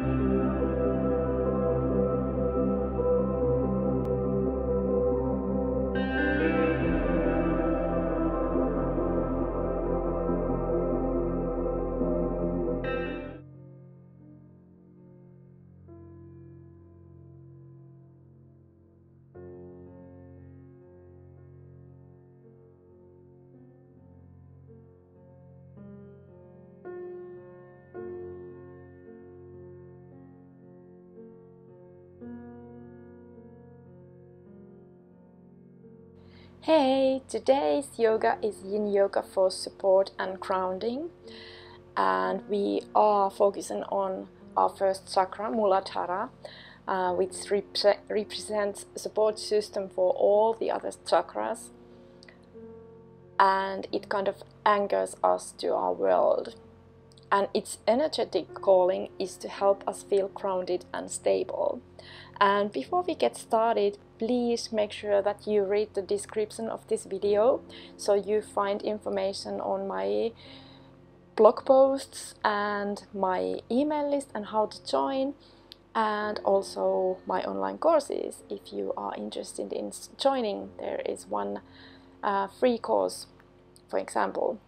Música Hey, today's yoga is yin yoga for support and grounding, and we are focusing on our first chakra, Muladhara, uh, which rep- represents support system for all the other chakras, and it kind of anchors us to our world. And its energetic calling is to help us feel grounded and stable. And before we get started, please make sure that you read the description of this video so you find information on my blog posts and my email list and how to join and also my online courses if you are interested in joining there is one uh, free course for example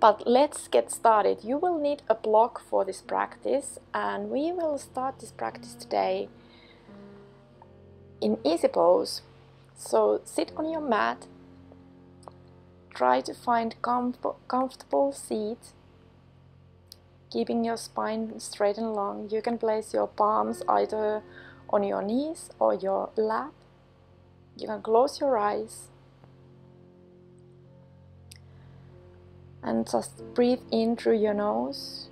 but let's get started you will need a block for this practice and we will start this practice today in easy pose. So sit on your mat. Try to find comf- comfortable seat, keeping your spine straight and long. You can place your palms either on your knees or your lap. You can close your eyes and just breathe in through your nose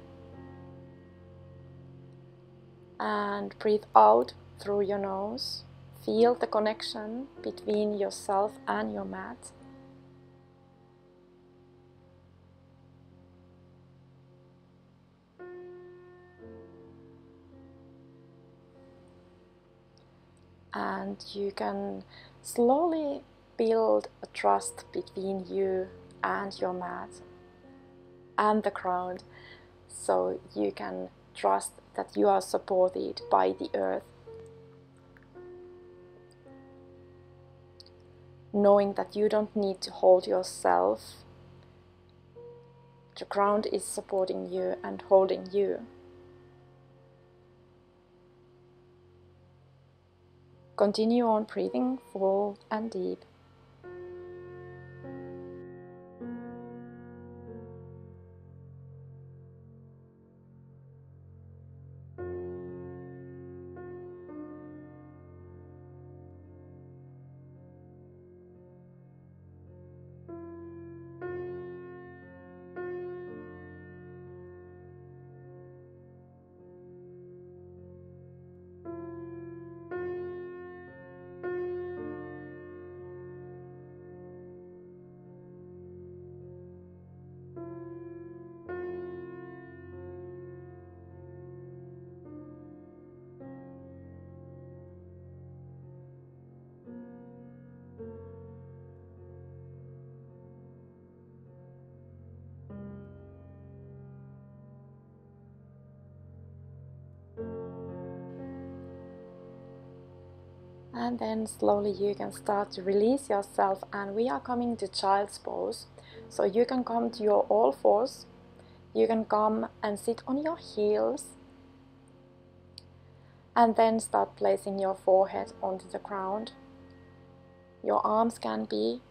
and breathe out through your nose. Feel the connection between yourself and your mat. And you can slowly build a trust between you and your mat and the ground so you can trust that you are supported by the earth knowing that you don't need to hold yourself. The ground is supporting you and holding you. Continue on breathing full and deep. And then slowly you can start to release yourself and we are coming to child's pose. So you can come to your all fours. You can come and sit on your heels. And then start placing your forehead onto the ground. Your arms can be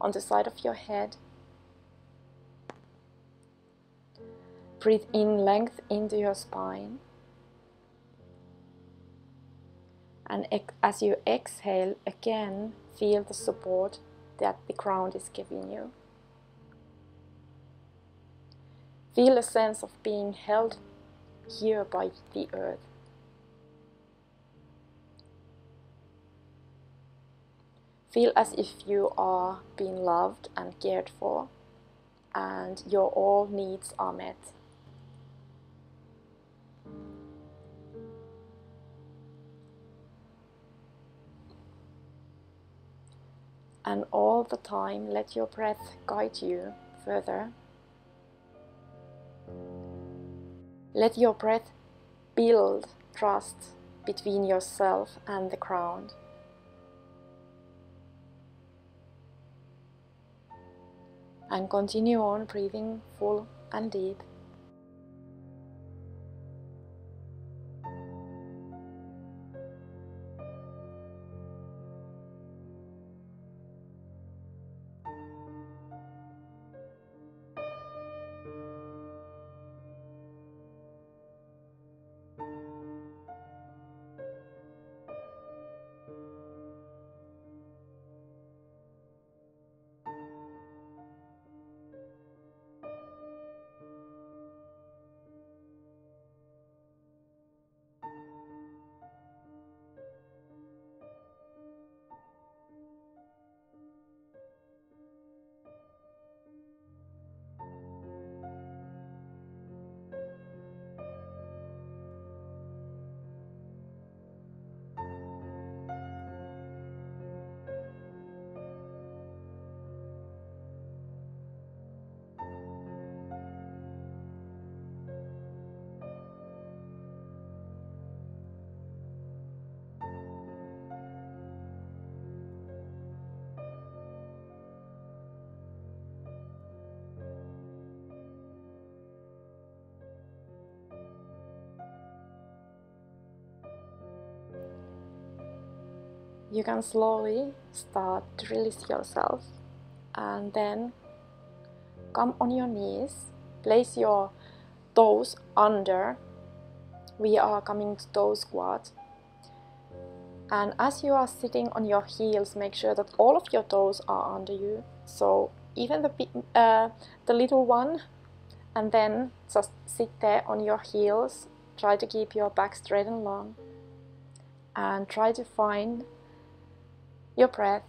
on the side of your head. Breathe in length into your spine And as you exhale, again, feel the support that the ground is giving you. Feel a sense of being held here by the earth. Feel as if you are being loved and cared for, and your all needs are met. And all the time let your breath guide you further. Let your breath build trust between yourself and the ground. And continue on breathing full and deep. You can slowly start to release yourself and then come on your knees place your toes under. We are coming to toe squat. And as you are sitting on your heels make sure that all of your toes are under you. So even the uh, the little one and then just sit there on your heels. Try to keep your back straight and long. And try to find your breath.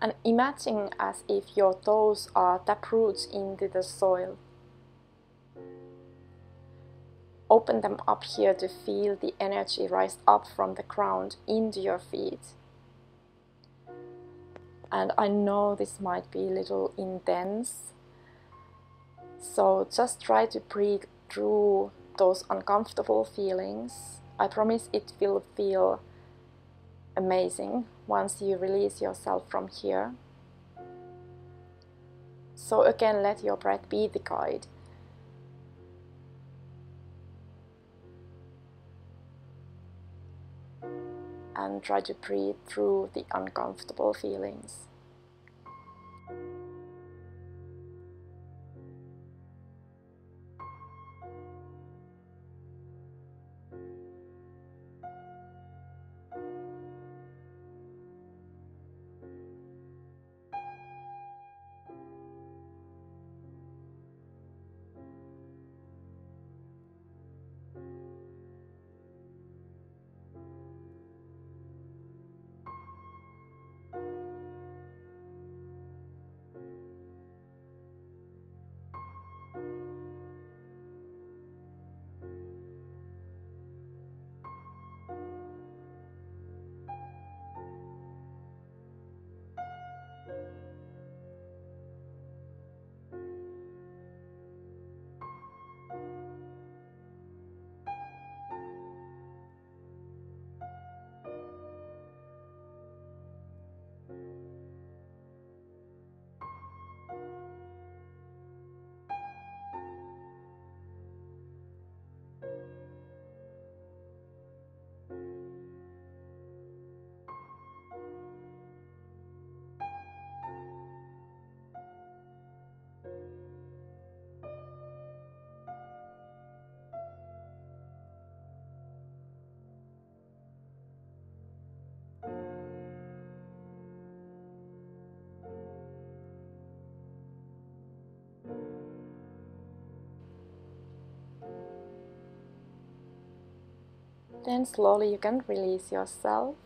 And imagine as if your toes are taproots into the soil. Open them up here to feel the energy rise up from the ground into your feet. And I know this might be a little intense, so just try to breathe through those uncomfortable feelings I promise it will feel amazing once you release yourself from here. So, again, let your breath be the guide. And try to breathe through the uncomfortable feelings. Then slowly you can release yourself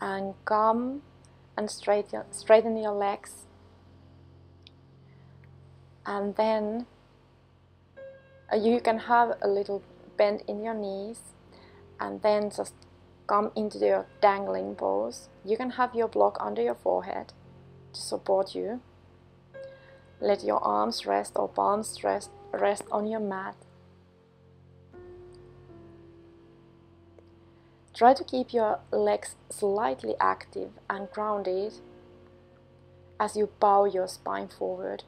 and come and straighten, straighten your legs. And then uh, you can have a little bend in your knees and then just come into your dangling pose. You can have your block under your forehead to support you. Let your arms rest or palms rest, rest on your mat. Try to keep your legs slightly active and grounded as you bow your spine forward.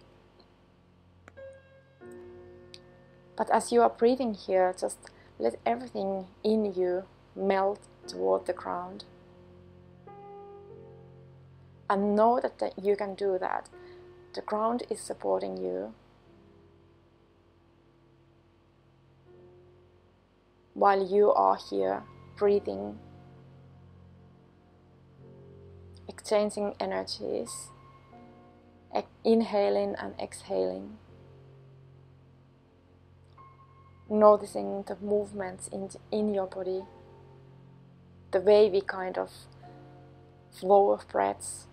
But as you are breathing here, just let everything in you melt toward the ground. And know that, you can do that. The ground is supporting you. While you are here breathing, exchanging energies, inhaling and exhaling, noticing the movements in, in your body, the wavy kind of flow of breaths.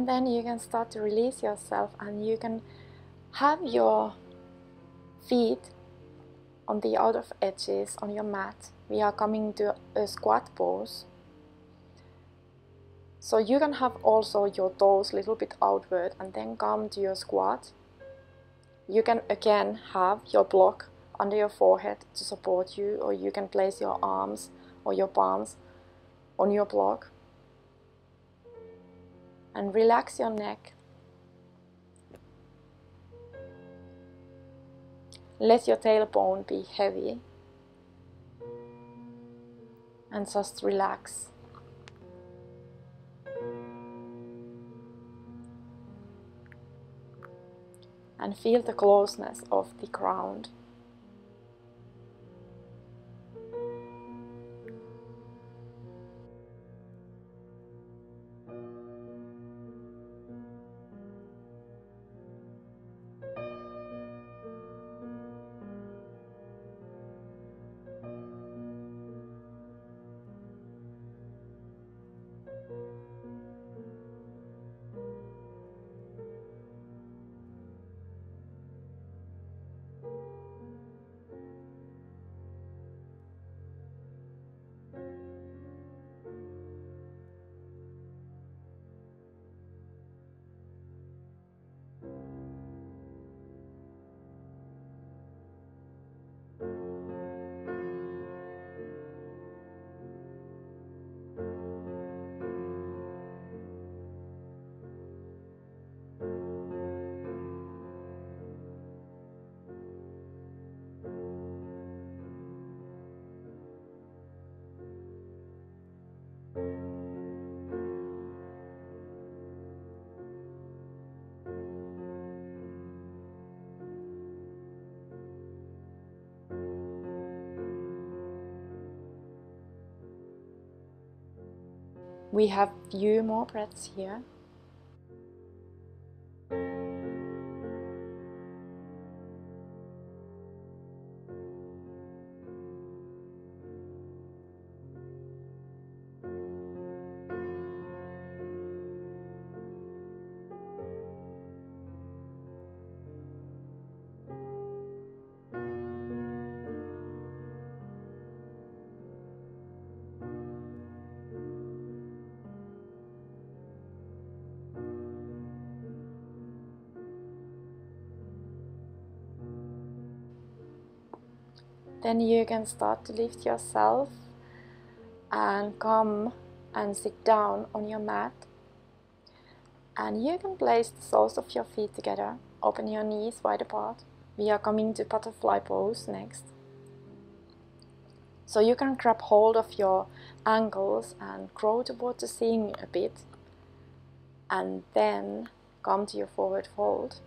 And then you can start to release yourself and you can have your feet on the outer edges on your mat. We are coming to a squat pose. So you can have also your toes a little bit outward and then come to your squat. You can again have your block under your forehead to support you or you can place your arms or your palms on your block and relax your neck. Let your tailbone be heavy and just relax. And feel the closeness of the ground. We have few more breaths here. Then you can start to lift yourself and come and sit down on your mat. And you can place the soles of your feet together, open your knees wide apart. We are coming to butterfly pose next. So you can grab hold of your ankles and grow towards the ceiling a bit, and then come to your forward fold.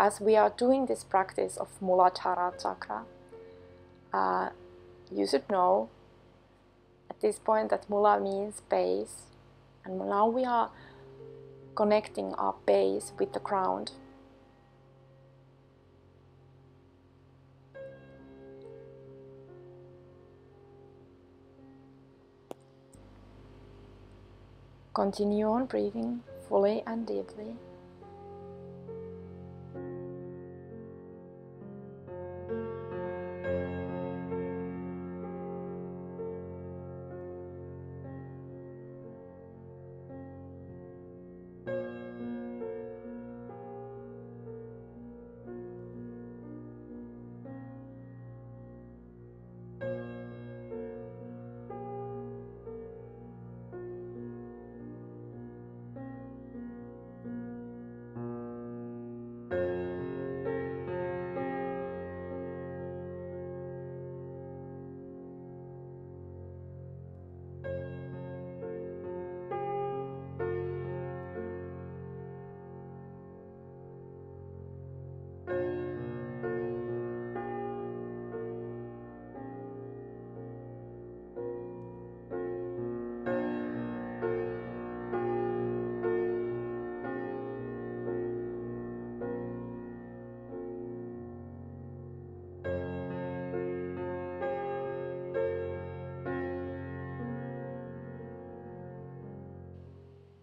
As we are doing this practice of Muladhara chakra, uh, you should know at this point that Mula means base, and now we are connecting our base with the ground. Continue on breathing fully and deeply.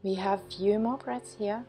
We have few more breaths here.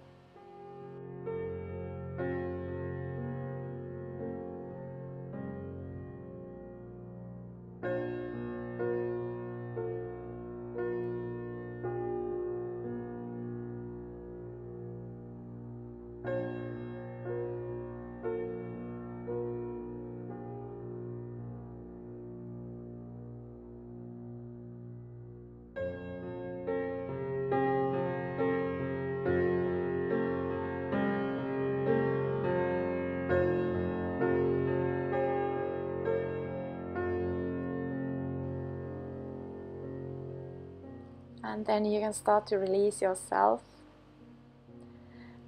And then you can start to release yourself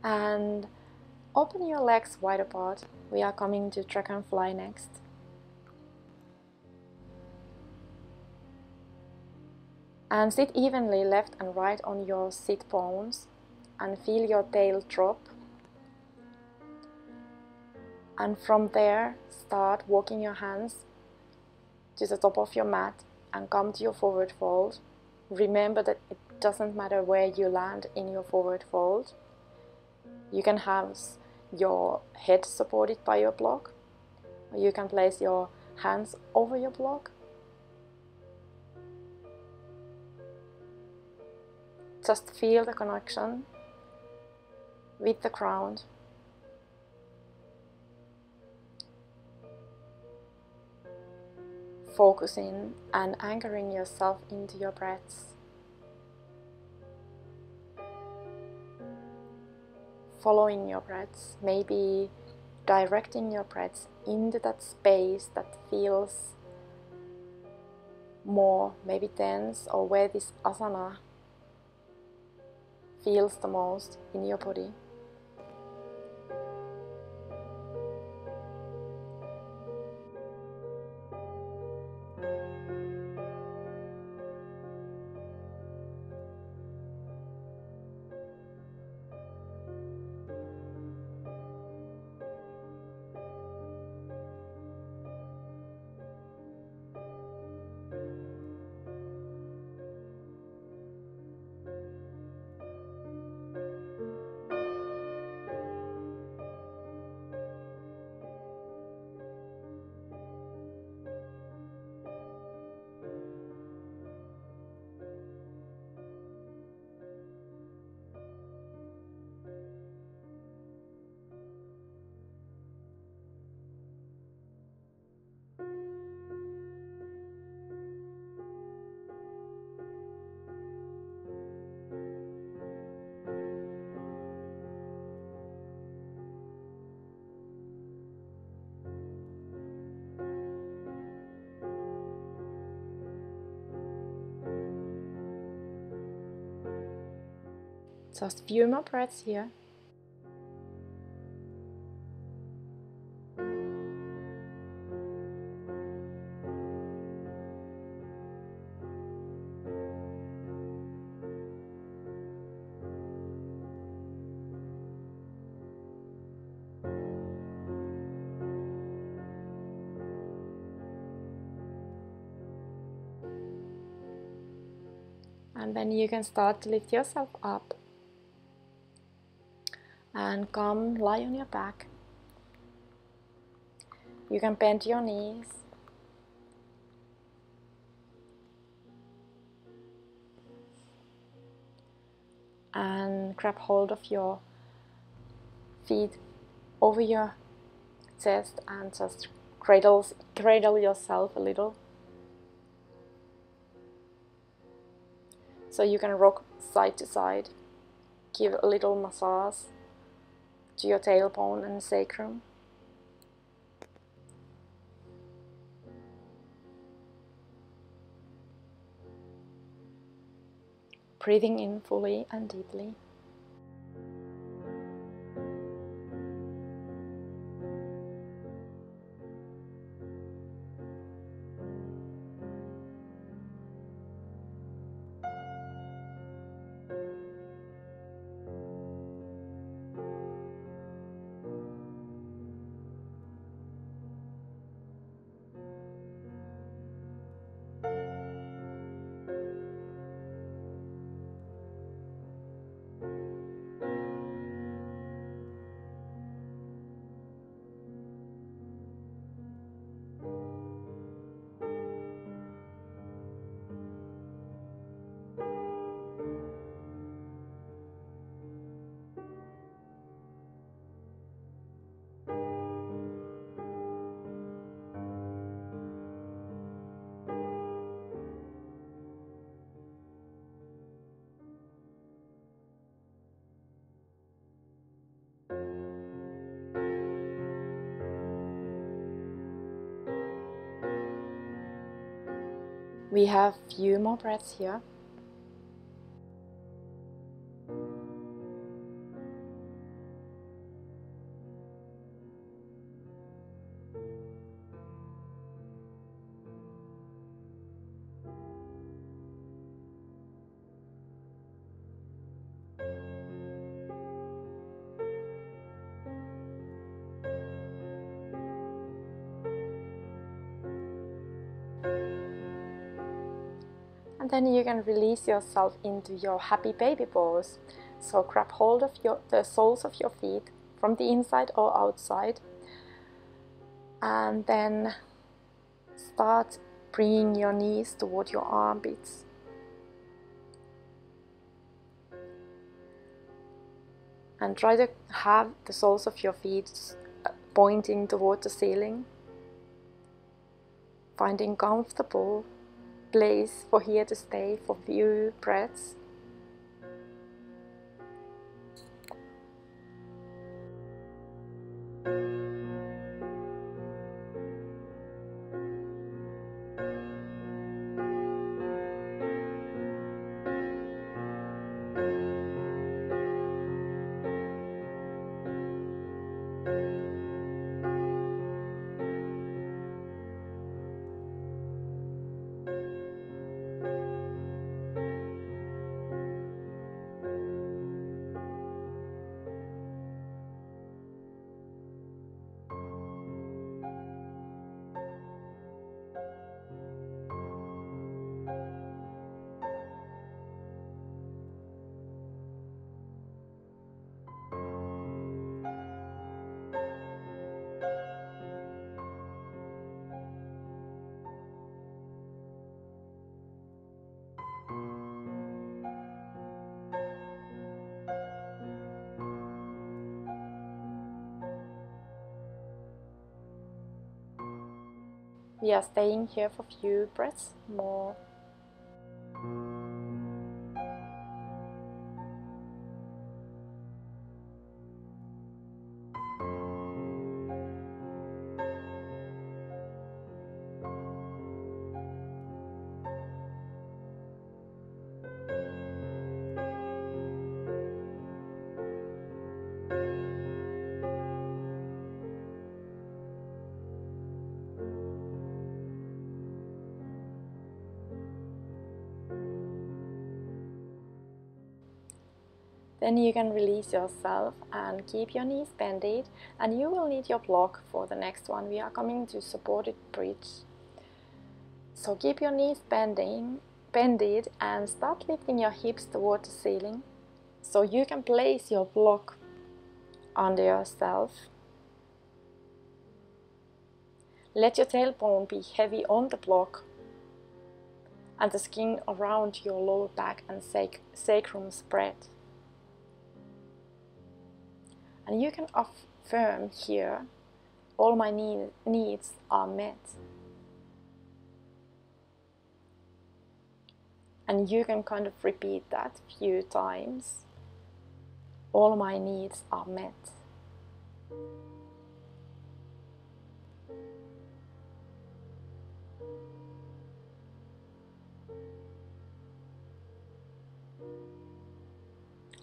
and open your legs wide apart. We are coming to dragonfly next. And sit evenly left and right on your sit bones and feel your tail drop. And from there, start walking your hands to the top of your mat and come to your forward fold remember that it doesn't matter where you land in your forward fold. You can have your head supported by your block, or you can place your hands over your block. Just feel the connection with the ground. Focusing and anchoring yourself into your breaths. Following your breaths, maybe directing your breaths into that space that feels more maybe tense or where this asana feels the most in your body. Just few more breaths here. and then you can start to lift yourself up and come lie on your back. You can bend your knees. And grab hold of your feet over your chest and just cradle, cradle yourself a little. So you can rock side to side, give a little massage to your tailbone and sacrum. Breathing in fully and deeply. We have few more breaths here. Then you can release yourself into your happy baby pose. So grab hold of your, the soles of your feet from the inside or outside, and then start bringing your knees toward your armpits. And try to have the soles of your feet uh, pointing toward the ceiling, finding comfortable place for here to stay for few breaths. We are staying here for few breaths more. Then you can release yourself and keep your knees bended and you will need your block for the next one. We are coming to supported bridge. So keep your knees bending, bended and start lifting your hips toward the ceiling. So you can place your block under yourself. Let your tailbone be heavy on the block and the skin around your lower back and sac sacrum spread. And you can affirm here all my need needs are met. And you can kind of repeat that a few times. All my needs are met.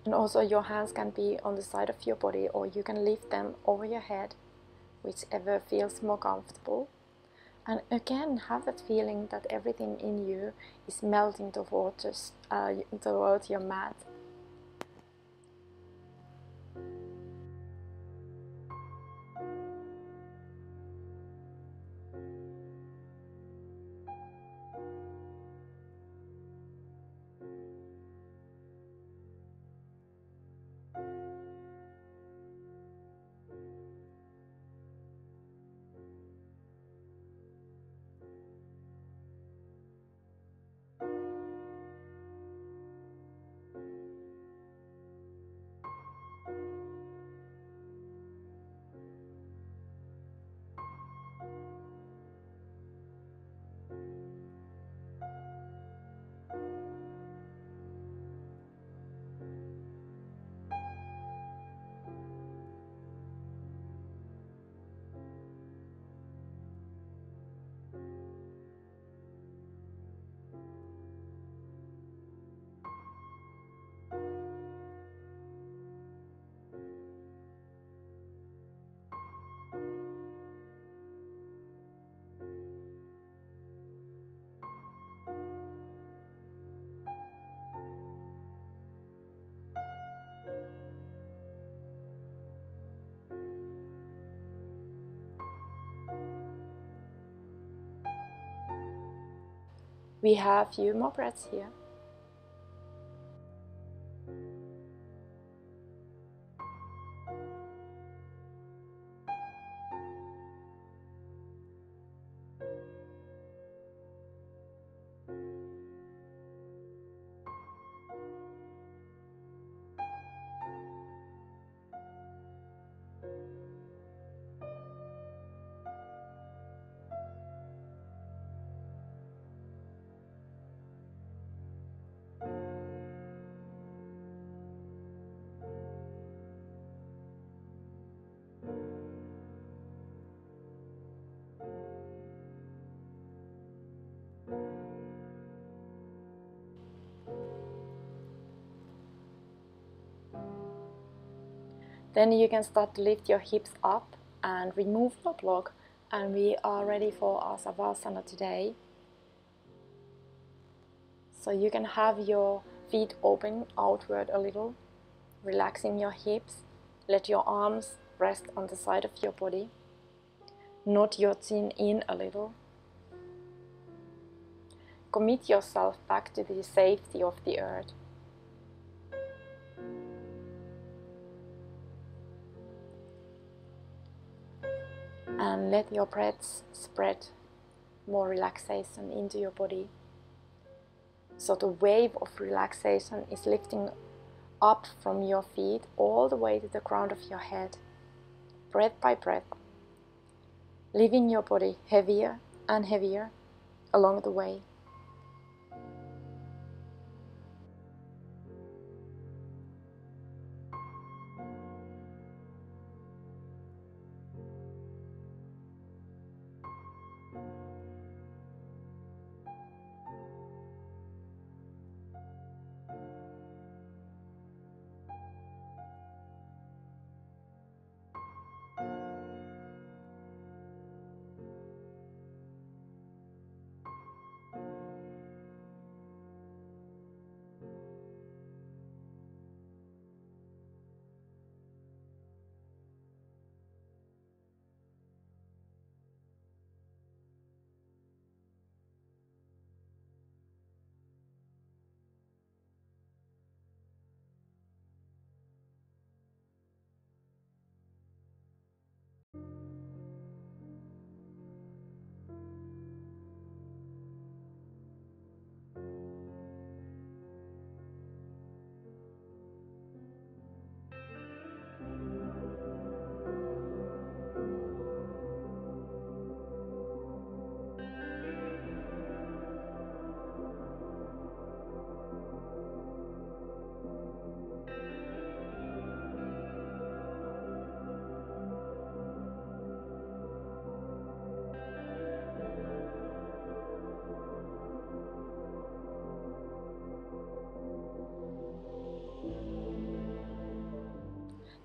And also your hands can be on the side of your body or you can lift them over your head, whichever feels more comfortable. And again, have that feeling that everything in you is melting towards, uh, towards your mat. We have few more breaths here. Then you can start to lift your hips up and remove your block and we are ready for our Savasana today. So you can have your feet open outward a little, relaxing your hips. Let your arms rest on the side of your body. Nod your chin in a little. Commit yourself back to the safety of the earth. And let your breath spread more relaxation into your body. So the wave of relaxation is lifting up from your feet all the way to the ground of your head, breath by breath, leaving your body heavier and heavier along the way.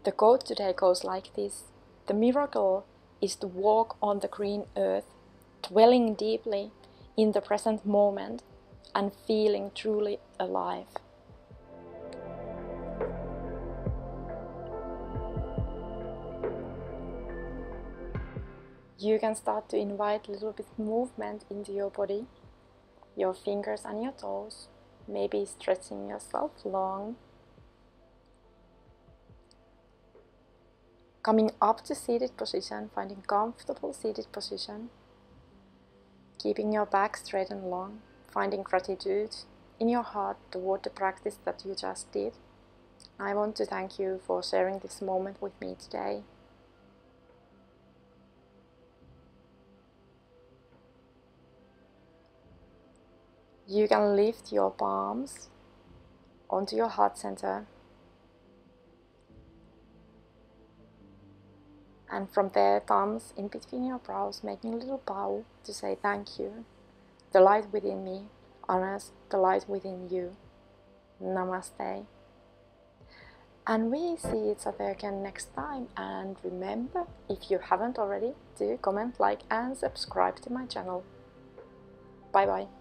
The quote today goes like this The miracle is to walk on the green earth, dwelling deeply in the present moment and feeling truly alive. You can start to invite a little bit of movement into your body, your fingers and your toes, maybe stretching yourself long. Coming up to seated position, finding comfortable seated position. Keeping your back straight and long, finding gratitude in your heart toward the practice that you just did. I want to thank you for sharing this moment with me today. You can lift your palms onto your heart center. And from there, thumbs in between your brows, making a little bow to say thank you. The light within me honors the light within you. Namaste. And we see each other again next time. And remember, if you haven't already, do comment, like, and subscribe to my channel. Bye bye.